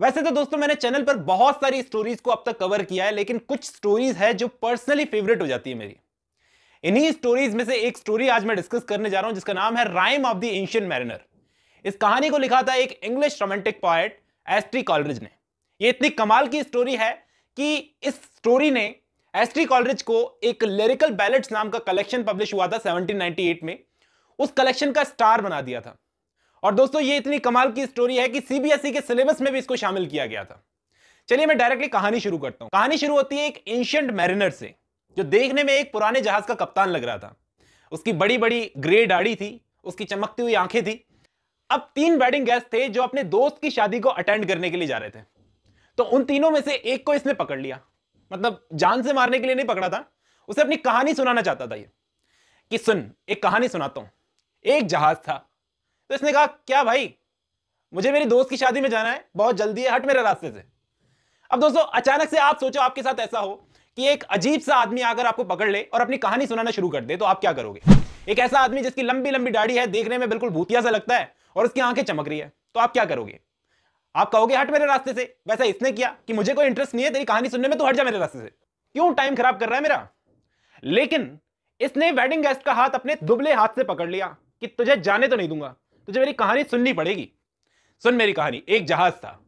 वैसे तो दोस्तों मैंने चैनल पर बहुत सारी स्टोरीज को अब तक कवर किया है, लेकिन कुछ स्टोरीज है जो पर्सनली फेवरेट हो जाती है मेरी। इन्हीं स्टोरीज में से एक स्टोरी आज मैं डिस्कस करने जा रहा हूँ, जिसका नाम है rime of the ancient mariner इस कहानी को लिखा था एक English romantic poet S T Coleridge ने। यह इतनी कमाल की स्टोरी है कि इस स्टोरी ने एस्ट्री कॉलरिज को एक लिरिकल बैलेट्स नाम का कलेक्शन पब्लिश हुआ था 1798 में। उस कलेक्शन का स्टार बना दिया था। और दोस्तों, ये इतनी कमाल की स्टोरी है कि सीबीएसई के सिलेबस में भी इसको शामिल किया गया था। चलिए मैं डायरेक्टली कहानी शुरू करता हूँ। कहानी शुरू होती है एक एंशियंट मैरिनर से, जो देखने में एक पुराने जहाज़ का कप्तान लग रहा था। उसकी बड़ी बड़ी ग्रे दाढ़ी थी, उसकी चमकती हुई आँखें थी। अब तीन वेडिंग गेस्ट थे जो अपने दोस्त की शादी को अटेंड करने के लिए जा रहे थे। तो उन तीनों में से एक को इसने पकड़ लिया। मतलब जान से मारने के लिए नहीं पकड़ा था, उसे अपनी कहानी सुनाना चाहता था ये। कि सुन, एक कहानी सुनाता हूँ। एक जहाज़ था तो इसने कहा, क्या भाई? मुझे मेरी दोस्त की शादी में जाना है, बहुत जल्दी है, हट मेरे रास्ते से। अब दोस्तों, अचानक से आप सोचो, आपके साथ ऐसा हो कि एक अजीब सा आदमी आकर आपको पकड़ ले और अपनी कहानी सुनाना शुरू कर दे तो आप क्या करोगे? एक ऐसा आदमी जिसकी लंबी लंबी दाढ़ी है, देखने में बिल्कुल भूतिया सा लगता है और उसकी आँखें चमक रही है तो आप क्या करोगे? आप कहोगे, हट मेरे रास्ते से। वैसा इसने किया कि मुझे कोई इंटरेस्ट नहीं है, तेरी कहानी सुनने में तो हट जा मेरे रास्ते से। क्यों टाइम खराब कर रहा है मेरा? लेकिन इसने वेडिंग गेस्ट का हाथ अपने दुबले हाथ से पकड़ लिया कि तुझे जाने तो नहीं दूँगा। तुझे मेरी कहानी सुननी पड़ेगी। सुन मेरी कहानी, एक जहाज़ था।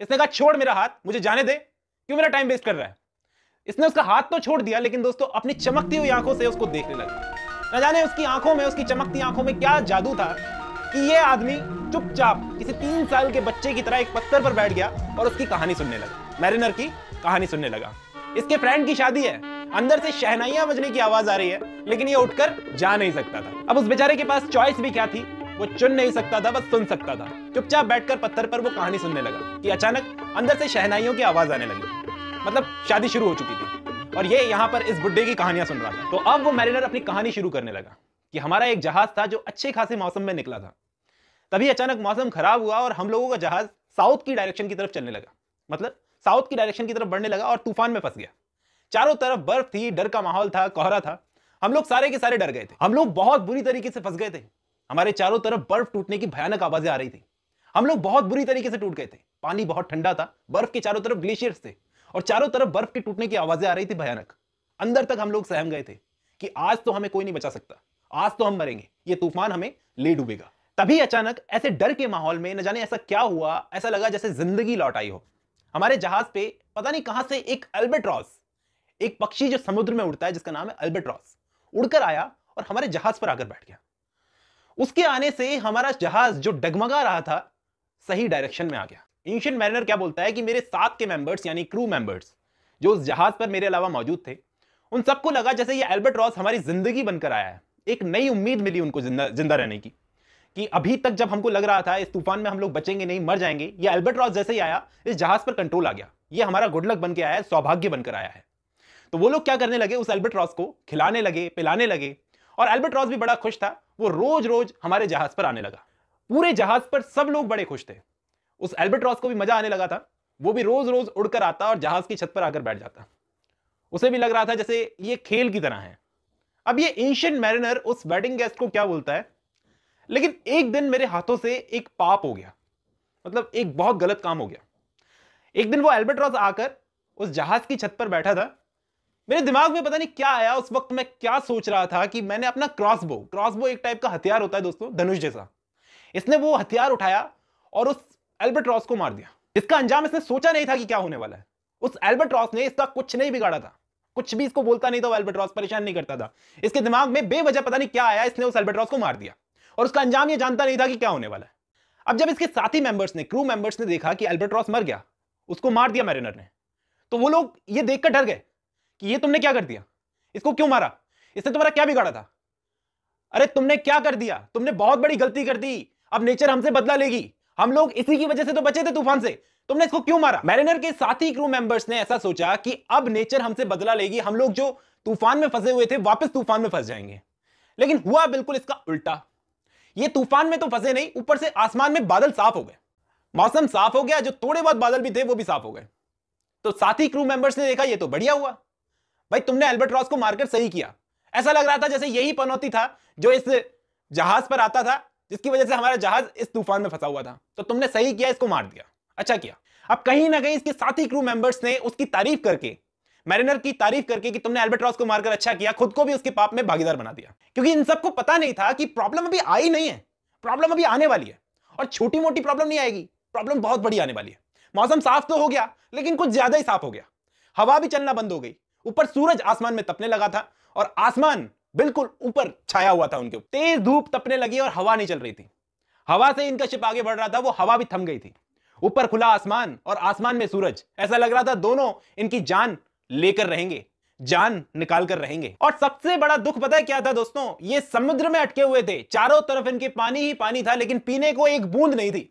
इसने कहा, छोड़ मेरा हाथ, मुझे जाने दे। क्यों मेरा टाइम वेस्ट कर रहा है? इसने उसका हाथ तो छोड़ दिया, लेकिन दोस्तों अपनी चमकती हुई आँखों से उसको देखने लगा। न जाने उसकी आँखों में, उसकी चमकती आँखों में क्या जादू था कि ये आदमी चुपचाप किसी तीन साल के बच्चे की तरह एक पत्थर पर बैठ गया और उसकी कहानी सुनने लगा। मैरिनर की कहानी सुनने लगा। इसके फ्रेंड की शादी है। अंदर से शहनाइयाँ बजने की आवाज़ आ रही है, लेकिन ये उठकर जा नहीं सकता था। अब उस बेचारे के पास चॉइस भी क्या थी? वो चुन नहीं सकता था बस सुन सकता था। चुपचाप बैठकर पत्थर पर वो कहानी सुनने लगा कि अचानक अंदर से शहनाइयों की आवाज़ आने लगी। मतलब शादी शुरू हो चुकी थी। और ये यहाँ पर इस बुड्ढे की कहानियाँ सुन रहा था। तो अब वो मैरिनर अपनी कहानी शुरू करने लगा कि हमारा एक जहाज़ था जो अच्छे खासे मौसम में निकला था। तभी अचानक मौसम खराब हुआ और हम लोगों का जहाज़ साउथ की डायरेक्शन की तरफ़ चलने लगा। मतलब साउथ की डायरेक्शन की तरफ़ बढ़ने लगा और तूफ़ान में फंस गया। चारों तरफ़ बर्फ़ थी, डर का माहौल था, कोहरा था। हम लोग सारे के सारे डर गए थे। हम लोग बहुत बुरी तरीके से फंस गए थे। हमारे चारों तरफ़ बर्फ़ टूटने की भयानक आवाज़ें आ रही थी। हम लोग बहुत बुरी तरीके से टूट गए थे। पानी बहुत ठंडा था, बर्फ़ के चारों तरफ़ ग्लेशियर्स थे और चारों तरफ़ बर्फ़ के टूटने की आवाज़ें आ रही थी भयानक। अंदर तक हम लोग सहम गए थे कि आज तो हमें कोई नहीं बचा सकता। आज तो हम मरेंगे। ये तूफ़ान हमें ले डूबेगा। तभी अचानक ऐसे डर के माहौल में न जाने ऐसा क्या हुआ, ऐसा लगा जैसे ज़िंदगी लौट आई हो। हमारे जहाज़ पे पता नहीं कहाँ से एक अल्बेट्रॉस, एक पक्षी जो समुद्र में उड़ता है, जिसका नाम है अल्बेट्रॉस, उड़कर आया और हमारे जहाज़ पर आकर बैठ गया। उसके आने से हमारा जहाज़ जो डगमगा रहा था, सही डायरेक्शन में आ गया। एंशियंट मैरिनर क्या बोलता है कि मेरे साथ के मेंबर्स यानी क्रू मेंबर्स जो उस जहाज़ पर मेरे अलावा मौजूद थे, उन सबको लगा जैसे ये एल्बर्ट रॉस हमारी ज़िंदगी बनकर आया है। एक नई उम्मीद मिली उनको ज़िंदा रहने की, कि अभी तक जब हमको लग रहा था इस तूफ़ान में हम लोग बचेंगे नहीं, मर जाएँगे, ये एल्बर्ट रॉस जैसे ही आया, इस जहाज़ पर कंट्रोल आ गया। ये हमारा गुडलक बन के आया है, सौभाग्य बनकर आया है। तो वो लोग क्या करने लगे, उस एल्बर्ट रॉस को खिलाने लगे, पिलाने लगे, और एल्बर्ट रॉस भी बड़ा खुश था। वो रोज रोज हमारे जहाज़ पर आने लगा। पूरे जहाज़ पर सब लोग बड़े खुश थे। उस एल्बर्ट्रॉस को भी मज़ा आने लगा था। वो भी रोज रोज उड़कर आता और जहाज़ की छत पर आकर बैठ जाता। उसे भी लग रहा था जैसे ये खेल की तरह है। अब ये एंशियंट मैरिनर उस वेडिंग गेस्ट को क्या बोलता है? लेकिन एक दिन मेरे हाथों से एक पाप हो गया। मतलब एक बहुत गलत काम हो गया। एक दिन वो एल्बर्ट्रॉस आकर उस जहाज़ की छत पर बैठा था मेरे दिमाग में पता नहीं क्या आया, उस वक्त मैं क्या सोच रहा था कि मैंने अपना क्रॉसबो क्रॉसबो एक टाइप का हथियार होता है दोस्तों, धनुष जैसा। इसने वो हथियार उठाया और उस एल्बर्ट रॉस को मार दिया। इसका अंजाम इसने सोचा नहीं था कि क्या होने वाला है। उस एल्बर्ट रॉस ने इसका कुछ नहीं बिगाड़ा था। कुछ भी इसको बोलता नहीं था, वो एल्बर्ट रॉस परेशान नहीं करता था। इसके दिमाग में बेवजह पता नहीं क्या आया, इसने उस एल्बर्ट रॉस को मार दिया और उसका अंजाम ये जानता नहीं था कि क्या होने वाला है। अब जब इसके साथी मेंबर्स ने क्रू मेंबर्स ने देखा कि एल्बर्ट रॉस मर गया, उसको मार दिया मैरिनर ने तो वो लोग ये देखकर डर गए कि ये तुमने क्या कर दिया? इसको क्यों मारा? इसने तुम्हारा क्या बिगाड़ा था? अरे तुमने क्या कर दिया? तुमने बहुत बड़ी गलती कर दी। अब नेचर हमसे बदला लेगी। हम लोग इसी की वजह से तो बचे थे तूफ़ान से। तुमने इसको क्यों मारा? मैरिनर के साथी क्रू मेंबर्स ने ऐसा सोचा कि अब नेचर हमसे बदला लेगी। हम लोग जो तूफ़ान में फंसे हुए थे, वापस तूफ़ान में फंस जाएँगे। लेकिन हुआ बिल्कुल इसका उल्टा। ये तूफ़ान में तो फंसे नहीं, ऊपर से आसमान में बादल साफ़ हो गए। मौसम साफ़ हो गया, जो थोड़े बहुत बादल भी थे, वो भी साफ़ हो गए। तो साथी क्रू मेंबर्स ने देखा, ये तो बढ़िया हुआ। भाई, तुमने एल्बर्ट रॉस को मारकर सही किया। ऐसा लग रहा था जैसे यही पनौती था जो इस जहाज़ पर आता था, जिसकी वजह से हमारा जहाज़ इस तूफ़ान में फंसा हुआ था। तो तुमने सही किया, इसको मार दिया। अच्छा किया। अब कहीं ना कहीं इसके साथी क्रू मेंबर्स ने उसकी तारीफ़ करके मैरिनर की तारीफ़ करके कि तुमने एल्बर्ट रॉस को मारकर अच्छा किया, खुद को भी उसके पाप में भागीदार बना दिया। क्योंकि इन सबको पता नहीं था कि प्रॉब्लम अभी आई नहीं है। प्रॉब्लम अभी आने वाली है। और छोटी मोटी प्रॉब्लम नहीं आएगी। प्रॉब्लम बहुत बड़ी आने वाली है। मौसम साफ़ तो हो गया, लेकिन कुछ ज़्यादा ही साफ़ हो गया। हवा भी चलना बंद हो गई। ऊपर सूरज आसमान में तपने लगा था और आसमान बिल्कुल ऊपर छाया हुआ था उनके तेज धूप तपने लगी और हवा नहीं चल रही थी। हवा से इनका शिप आगे बढ़ रहा था, वो हवा भी थम गई थी। ऊपर खुला आसमान और आसमान में सूरज, ऐसा लग रहा था दोनों इनकी जान लेकर रहेंगे, जान निकाल कर रहेंगे। और सबसे बड़ा दुख पता है क्या था दोस्तों? ये समुद्र में अटके हुए थे। चारों तरफ़ इनके पानी ही पानी था, लेकिन पीने को एक बूंद नहीं थी।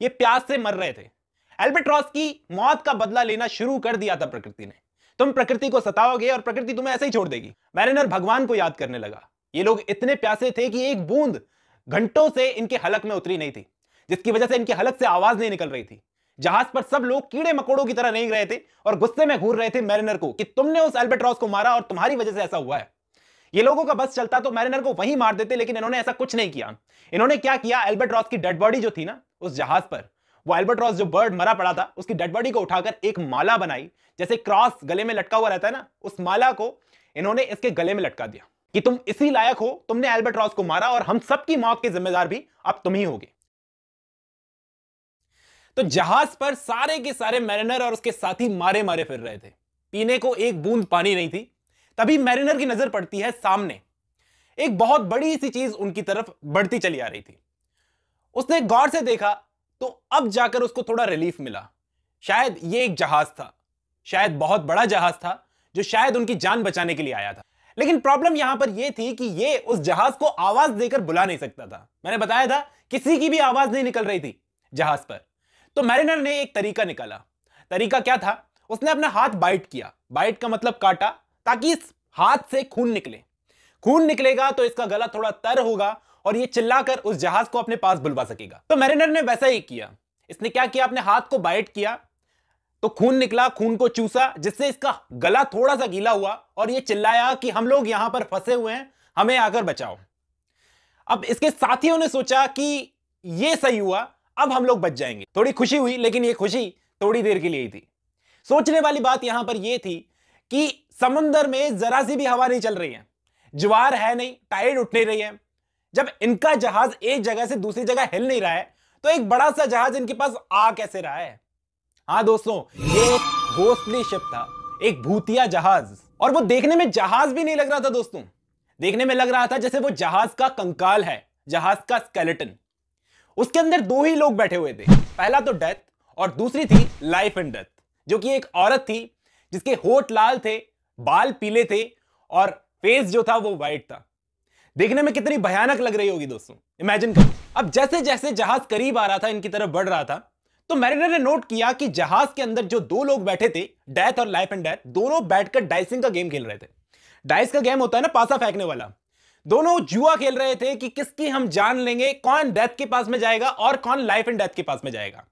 ये प्यास से मर रहे थे। एल्बेट्रॉस की मौत का बदला लेना शुरू कर दिया था प्रकृति ने। तुम प्रकृति को सताओगे और प्रकृति तुम्हें ऐसे ही छोड़ देगी। मैरिनर भगवान को याद करने लगा। ये लोग इतने प्यासे थे कि एक बूंद घंटों से इनके हलक में उतरी नहीं थी, जिसकी वजह से इनके हलक से आवाज़ नहीं निकल रही थी। जहाज़ पर सब लोग कीड़े मकोड़ों की तरह नहीं रहे थे और गुस्से में घूर रहे थे मैरिनर को कि तुमने उस एल्बेट्रॉस को मारा और तुम्हारी वजह से ऐसा हुआ है। ये लोगों का बस चलता तो मैरिनर को वहीं मार देते, लेकिन इन्होंने ऐसा कुछ नहीं किया। इन्होंने क्या किया? एल्बर्ट्रॉस की डेड बॉडी जो थी ना, उस जहाज़ पर वो एल्बर्ट्रॉस जो बर्ड मरा पड़ा था, उसकी डेड बॉडी को उठाकर एक माला बनाई, जैसे क्रॉस गले में लटका हुआ रहता है ना, उस माला को इन्होंने इसके गले में लटका दिया कि तुम इसी लायक हो, तुमने एल्बर्ट्रॉस को मारा और हम सबकी मौत के जिम्मेदार भी अब तुम ही होगे। तो जहाज़ पर सारे के सारे मैरिनर और उसके साथी मारे मारे फिर रहे थे। पीने को एक बूंद पानी नहीं थी। तभी मैरिनर की नज़र पड़ती है सामने। एक बहुत बड़ी सी चीज़ उनकी तरफ़ बढ़ती चली आ रही थी। उसने गौर से देखा तो अब जाकर उसको थोड़ा रिलीफ मिला। शायद ये एक जहाज़ था। शायद बहुत बड़ा जहाज़ था, जो शायद उनकी जान बचाने के लिए आया था। लेकिन प्रॉब्लम यहाँ पर यह थी कि ये उस जहाज़ को आवाज़ देकर बुला नहीं सकता था। मैंने बताया था, किसी की भी आवाज़ नहीं निकल रही थी जहाज़ पर। तो मैरिनर ने एक तरीका निकाला। तरीका क्या था? उसने अपना हाथ बाइट किया। बाइट का मतलब काटा, ताकि इस हाथ से खून निकले। खून निकलेगा तो इसका गला थोड़ा तर होगा और ये चिल्लाकर उस जहाज़ को अपने पास बुलवा सकेगा। तो मैरिनर ने वैसा ही किया। इसने क्या किया? अपने हाथ को बाइट किया। तो खून निकला, खून को चूसा, जिससे इसका गला थोड़ा सा गीला हुआ और ये चिल्लाया कि हम लोग यहाँ पर फंसे हुए हैं, हमें आकर बचाओ। अब इसके साथियों ने सोचा कि ये सही हुआ, अब हम लोग बच जाएँगे। थोड़ी खुशी हुई, लेकिन ये खुशी थोड़ी देर के लिए ही थी। सोचने वाली बात यहाँ पर यह थी कि समुंदर में जरा सी भी हवा नहीं चल रही है। ज्वार है नहीं, टाइड उठ नहीं रही है। जब इनका जहाज़ एक जगह से दूसरी जगह हिल नहीं रहा है तो एक बड़ा सा जहाज़ इनके पास आ कैसे रहा है? हाँ दोस्तों, ये एक घोस्टली शिप था, एक भूतिया जहाज़। और वो देखने में जहाज़ भी नहीं लग रहा था दोस्तों। देखने में लग रहा था जैसे वो जहाज़ का कंकाल है, जहाज़ का स्केलेटन उसके अंदर दो ही लोग बैठे हुए थे, पहला तो डेथ और दूसरी थी लाइफ एंड डेथ जो कि एक औरत थी, जिसके होठ लाल थे, बाल पीले थे और फेस जो था वो व्हाइट था। देखने में कितनी भयानक लग रही होगी दोस्तों। इमेजिन करो। अब जैसे जैसे जहाज़ करीब आ रहा था, इनकी तरफ़ बढ़ रहा था तो मैरिनर ने नोट किया कि जहाज़ के अंदर जो दो लोग बैठे थे डेथ और लाइफ एंड डेथ दोनों बैठकर डाइसिंग का गेम खेल रहे थे। डाइस का गेम होता है ना, पासा फेंकने वाला। दोनों जुआ खेल रहे थे कि किसकी हम जान लेंगे, कौन डेथ के पास में जाएगा और कौन लाइफ एंड डेथ के पास में जाएगा।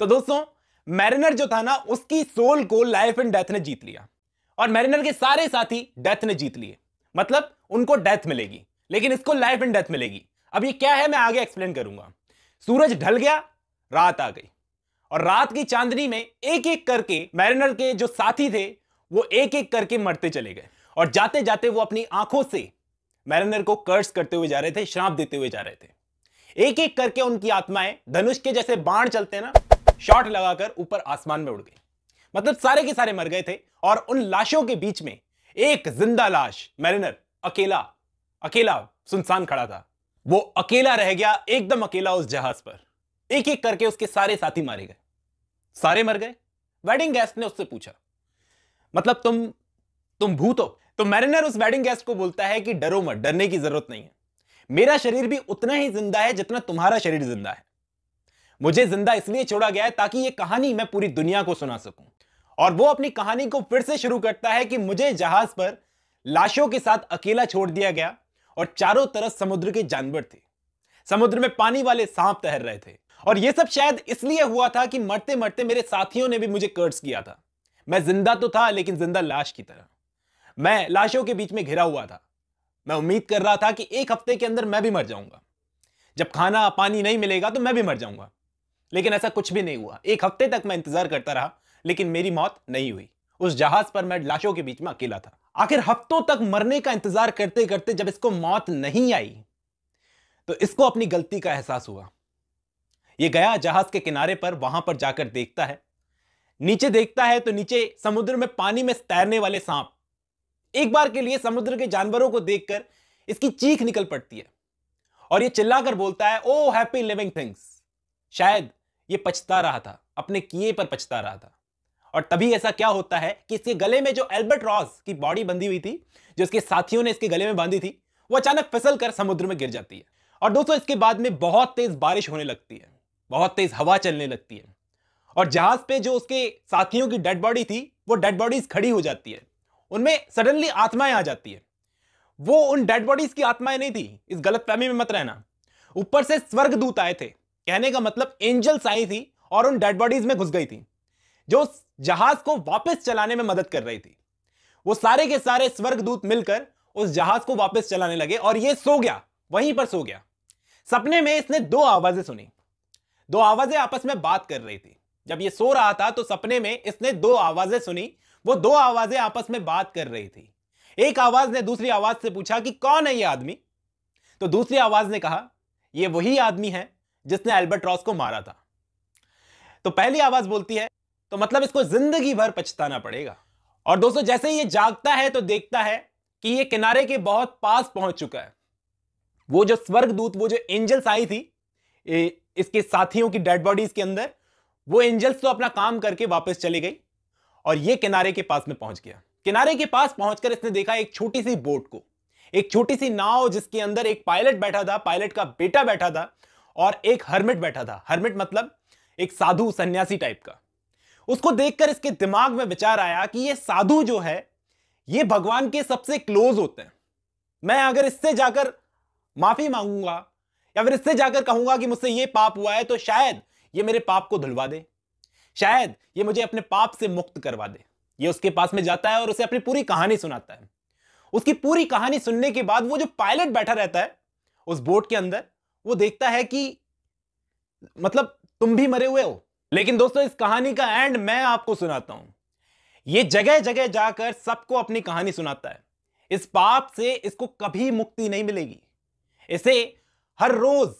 तो दोस्तों मैरिनर जो था ना, उसकी सोल को लाइफ एंड डेथ ने जीत लिया। और मैरिनर के सारे साथी डेथ ने जीत लिए। मतलब उनको डेथ मिलेगी। लेकिन इसको लाइफ एंड डेथ मिलेगी। अब ये क्या है, मैं आगे एक्सप्लेन करूँगा। सूरज ढल गया, रात आ गई। और रात की चांदनी में एक एक करके मैरिनर के जो साथी थे, वो एक एक करके मरते चले गए। और जाते जाते वो अपनी आँखों से मैरिनर को कर्ज करते हुए जा रहे थे, श्राप देते हुए जा रहे थे। एक एक करके उनकी आत्माएँ, धनुष के जैसे बाण चलते ना शॉट लगाकर ऊपर आसमान में उड़ गई। मतलब सारे के सारे मर गए थे, और उन लाशों के बीच में एक ज़िंदा लाश मैरिनर अकेला अकेला सुनसान खड़ा था। वो अकेला रह गया, एकदम अकेला उस जहाज़ पर। एक एक करके उसके सारे साथी मारे गए। सारे मर गए। वेडिंग गेस्ट ने उससे पूछा मतलब तुम तुम भूत हो? तो मैरिनर उस वेडिंग गेस्ट को बोलता है कि, डरो मत, डरने की ज़रूरत नहीं है। मेरा शरीर भी उतना ही ज़िंदा है जितना तुम्हारा शरीर ज़िंदा है। मुझे ज़िंदा इसलिए छोड़ा गया है ताकि यह कहानी मैं पूरी दुनिया को सुना सकूँ। और वो अपनी कहानी को फिर से शुरू करता है कि मुझे जहाज़ पर लाशों के साथ अकेला छोड़ दिया गया। और चारों तरफ़ समुद्र के जानवर थे। समुद्र में पानी वाले सांप तैर रहे थे। और यह सब शायद इसलिए हुआ था कि मरते मरते मेरे साथियों ने भी मुझे कर्ज किया था। मैं ज़िंदा तो था, लेकिन ज़िंदा लाश की तरह। मैं लाशों के बीच में घिरा हुआ था। मैं उम्मीद कर रहा था कि एक हफ़्ते के अंदर मैं भी मर जाऊँगा। जब खाना, पानी नहीं मिलेगा तो मैं भी मर जाऊँगा। लेकिन ऐसा कुछ भी नहीं हुआ। एक हफ़्ते तक मैं इंतज़ार करता रहा, लेकिन मेरी मौत नहीं हुई। उस जहाज़ पर मैं लाशों के बीच में अकेला था। आखिर हफ्तों तक मरने का इंतज़ार करते करते जब इसको मौत नहीं आई तो इसको अपनी गलती का एहसास हुआ। यह गया जहाज़ के किनारे पर, वहाँ पर जाकर देखता है। नीचे देखता है तो नीचे समुद्र में पानी में तैरने वाले सांप। एक बार के लिए समुद्र के जानवरों को देखकर इसकी चीख निकल पड़ती है और ये चिल्लाकर बोलता है ओ हैप्पी लिविंग थिंग्स शायद ये पछता रहा था, अपने किए पर पछता रहा था। और तभी ऐसा क्या होता है कि इसके गले में जो एल्बर्ट रॉस की बॉडी बंधी हुई थी, जो इसके साथियों ने इसके गले में बांधी थी, वो अचानक फिसल कर समुद्र में गिर जाती है। और दोस्तों, इसके बाद में बहुत तेज बारिश होने लगती है, बहुत तेज हवा चलने लगती है। और जहाज़ पे जो उसके साथियों की डेड बॉडी थी, वो डेड बॉडीज खड़ी हो जाती है। उनमें सडनली आत्माएँ आ जाती है। वो उन डेड बॉडीज की आत्माएँ नहीं थी, इस गलत फहमी में मत रहना। ऊपर से स्वर्ग दूत आए थे, कहने का मतलब एंजल्स आई थी और उन डेड बॉडीज में घुस गई थी। जो जहाज़ को वापस चलाने में मदद कर रही थी। वो सारे के सारे स्वर्गदूत मिलकर उस जहाज़ को वापस चलाने लगे और ये सो गया, वहीं पर सो गया। सपने में इसने दो आवाज़ें सुनी। दो आवाज़ें आपस में बात कर रही थी। जब ये सो रहा था तो सपने में इसने दो आवाज़ें सुनी। वो दो आवाज़ें आपस में बात कर रही थी। एक आवाज़ ने दूसरी आवाज़ से पूछा कि कौन है ये आदमी? तो दूसरी आवाज़ ने कहा यह वही आदमी है जिसने एल्बर्ट रॉस को मारा था। तो पहली आवाज़ बोलती है तो मतलब इसको ज़िंदगी भर पछताना पड़ेगा। और दोस्तों जैसे ही ये जागता है तो देखता है कि ये किनारे के बहुत पास पहुँच चुका है। वो जो स्वर्ग दूत वो जो एंजल्स आई थी ए, इसके साथियों की डेड बॉडीज के अंदर वो एंजल्स तो अपना काम करके वापस चली गई और ये किनारे के पास में पहुँच गया। किनारे के पास पहुंचकर इसने देखा एक छोटी सी बोट को एक छोटी सी नाव जिसके अंदर एक पायलट बैठा था पायलट का बेटा बैठा था और एक हर्मिट बैठा था। हर्मिट मतलब एक साधु सन्यासी टाइप का। उसको देखकर इसके दिमाग में विचार आया कि ये साधु जो है, ये भगवान के सबसे क्लोज होते हैं। मैं अगर इससे जाकर माफ़ी मांगूँगा या फिर इससे जाकर कहूँगा कि मुझसे ये पाप हुआ है तो शायद ये मेरे पाप को धुलवा दे। शायद ये मुझे अपने पाप से मुक्त करवा दे। ये उसके पास में जाता है और उसे अपनी पूरी कहानी सुनाता है। उसकी पूरी कहानी सुनने के बाद वो जो पायलट बैठा रहता है, उस बोट के अंदर, वो देखता है कि मतलब तुम भी मरे हुए हो। लेकिन दोस्तों, इस कहानी का एंड मैं आपको सुनाता हूँ। ये जगह जगह जाकर सबको अपनी कहानी सुनाता है। इस पाप से इसको कभी मुक्ति नहीं मिलेगी। इसे हर रोज,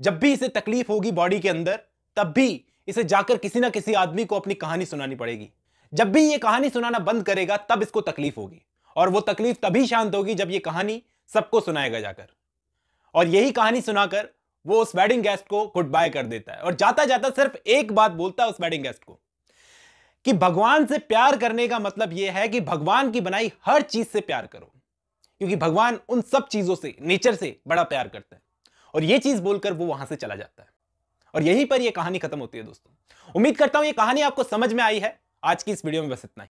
जब भी इसे तकलीफ़ होगी बॉडी के अंदर, तब भी इसे जाकर किसी ना किसी आदमी को अपनी कहानी सुनानी पड़ेगी। जब भी ये कहानी सुनाना बंद करेगा, तब इसको तकलीफ़ होगी। और वो तकलीफ़ तभी शांत होगी जब ये कहानी सबको सुनाएगा जाकर। और यही कहानी सुनाकर वो उस वेडिंग गेस्ट को गुड बाय कर देता है। और जाता जाता सिर्फ़ एक बात बोलता है उस वेडिंग गेस्ट को, कि भगवान से प्यार करने का मतलब यह है कि भगवान की बनाई हर चीज़ से प्यार करो, क्योंकि भगवान उन सब चीज़ों से नेचर से बड़ा प्यार करता है। और यह चीज़ बोलकर वो वहाँ से चला जाता है। और यहीं पर यह कहानी खत्म होती है दोस्तों। उम्मीद करता हूँ यह कहानी आपको समझ में आई है। आज की इस वीडियो में बस इतना ही।